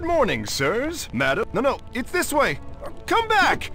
Good morning, sirs, madam. No, no, it's this way. Come back!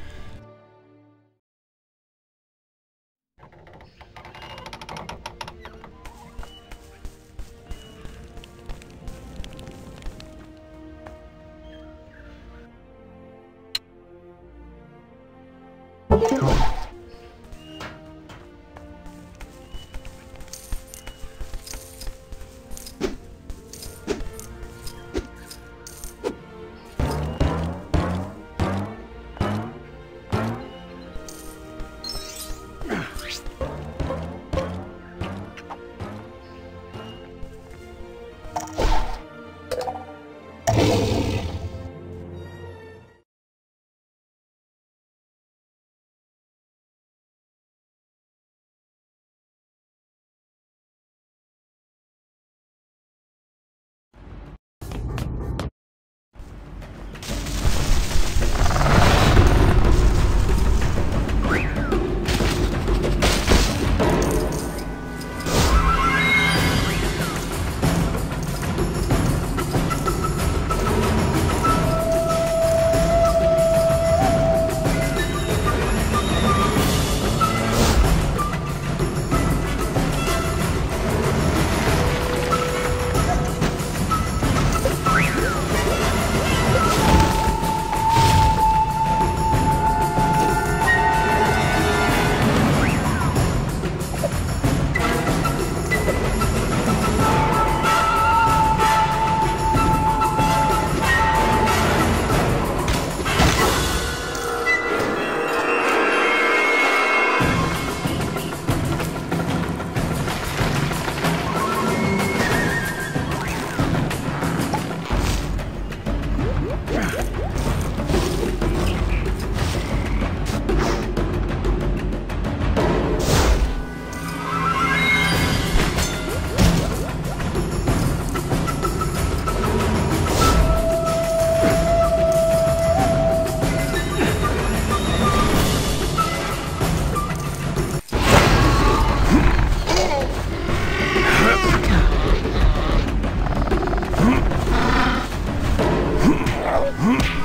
Hmm.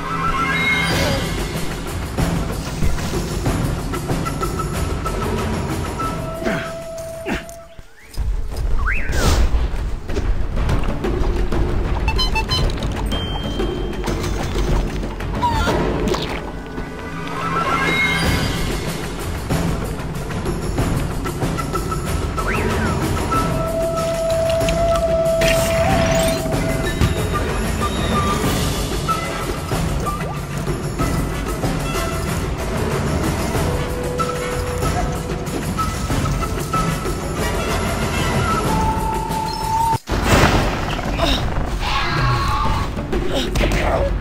Oh,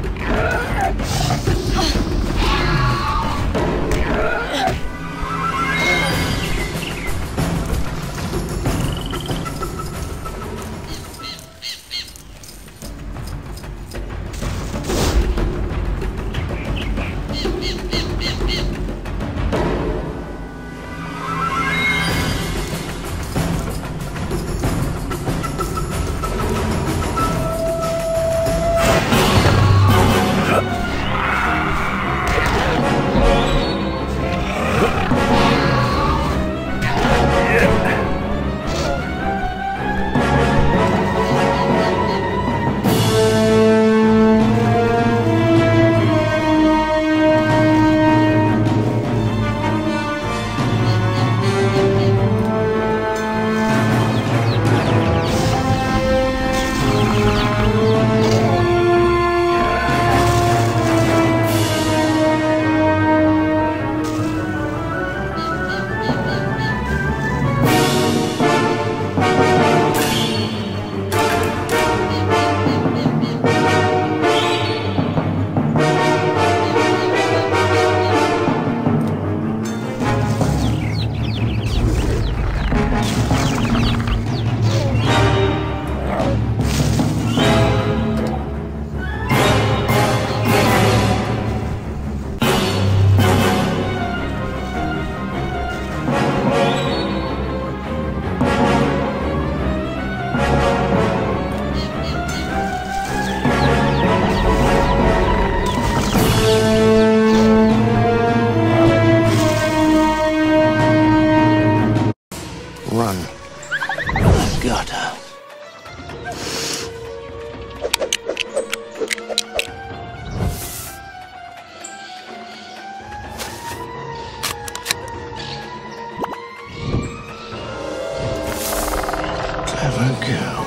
Girl.